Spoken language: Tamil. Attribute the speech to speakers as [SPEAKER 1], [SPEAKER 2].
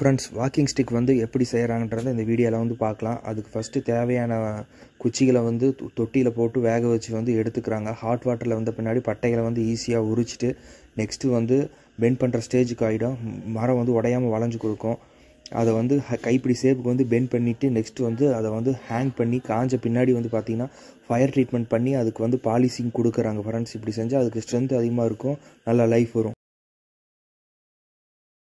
[SPEAKER 1] ஃப்ரெண்ட்ஸ் வாக்கிங் ஸ்டிக் வந்து எப்படி செய்கிறாங்கன்றத இந்த வீடியோவில் வந்து பார்க்கலாம். அதுக்கு ஃபஸ்ட்டு தேவையான குச்சிகளை வந்து தொ- தொட்டியில் போட்டு வேக வச்சு வந்து எடுத்துக்கிறாங்க. ஹாட் வாட்டரில் வந்த பின்னாடி பட்டைகளை வந்து ஈஸியாக உரிச்சிட்டு நெக்ஸ்ட்டு வந்து பெண்ட் பண்ணுற ஸ்டேஜுக்கு ஆகிடும் மரம் வந்து உடையாமல் வளைஞ்சு கொடுக்கும். அதை வந்து கைப்பிடி சேப்புக்கு வந்து பெண்ட் பண்ணிவிட்டு நெக்ஸ்ட்டு வந்து அதை வந்து ஹேங் பண்ணி காஞ்ச பின்னாடி வந்து பார்த்தீங்கன்னா ஃபயர் ட்ரீட்மெண்ட் பண்ணி அதுக்கு வந்து பாலிசிங் கொடுக்குறாங்க. ஃப்ரெண்ட்ஸ் இப்படி செஞ்சால் அதுக்கு ஸ்ட்ரென்த் அதிகமாக இருக்கும். நல்லா லைஃப் வரும்.